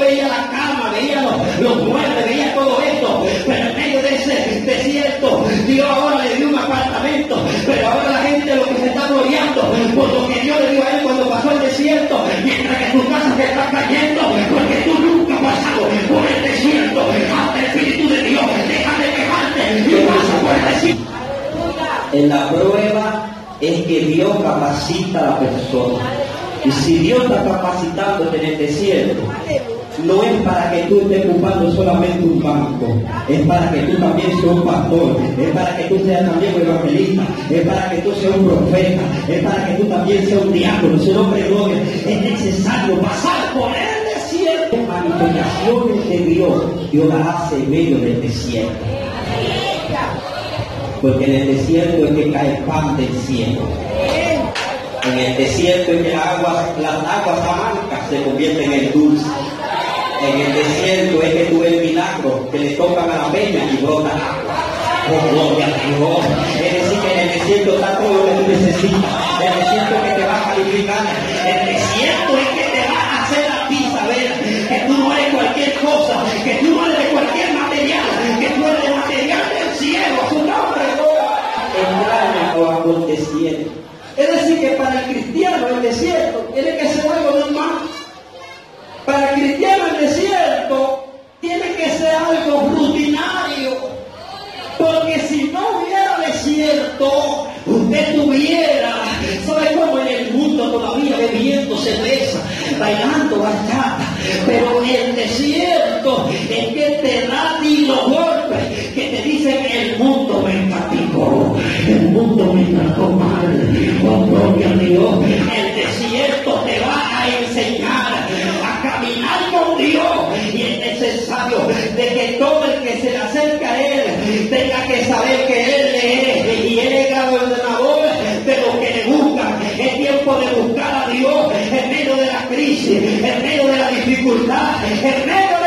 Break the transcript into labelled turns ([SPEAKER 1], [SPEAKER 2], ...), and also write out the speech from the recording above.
[SPEAKER 1] veía la cama, veía los, los muebles, veía todo esto, pero en medio de ese desierto, Dios ahora le dio un apartamento, pero ahora la gente lo que se está gloriando por lo que Dios le dio a él cuando pasó el desierto, mientras que tu casa se está cayendo, porque tú nunca has pasado por el desierto, hasta el Espíritu de Dios, deja de quejarte y pasa por el desierto.
[SPEAKER 2] En la prueba es que Dios capacita a la persona. Y si Dios está capacitando en el desierto, no es para que tú estés ocupando solamente un banco, es para que tú también seas un pastor, es para que tú seas también un evangelista, es para que tú seas un profeta, es para que tú también seas un diácono, si no gloria. Es necesario pasar por el desierto. Manifestaciones de Dios, Dios las hace en medio del desierto. Porque en el desierto es que cae pan del cielo. En el desierto es que las aguas, las aguas amargas se convierten en dulce. En el desierto es que tú ves milagros que le tocan a la peña y brotan agua. Oh, gloria a Dios. Es decir, que en el desierto está todo lo que tú necesitas. El desierto es que te va a calificar. El desierto es que te va a hacer a ti saber que tú no eres cualquier cosa, que tú no eres cualquier material, que tú eres material del cielo. Su nombre, Entraña o aconteciendo. Es decir, que para el cristiano el desierto tiene que ser algo normal. Para el cristiano el desierto tiene que ser algo rutinario. Porque si no hubiera desierto, usted tuviera, ¿sabe cómo en el mundo todavía bebiendo cerveza, bailando bachata? Pero el desierto es que te da los golpes, que te dicen el mundo me enfaticó, el mundo me trató mal, Dios, el desierto te va a enseñar a caminar con Dios y es necesario de que todo el que se le acerca a Él tenga que saber que Él es y Él es gobernador de los que le buscan. Es tiempo de buscar a Dios en medio de la crisis, en medio de la dificultad, en medio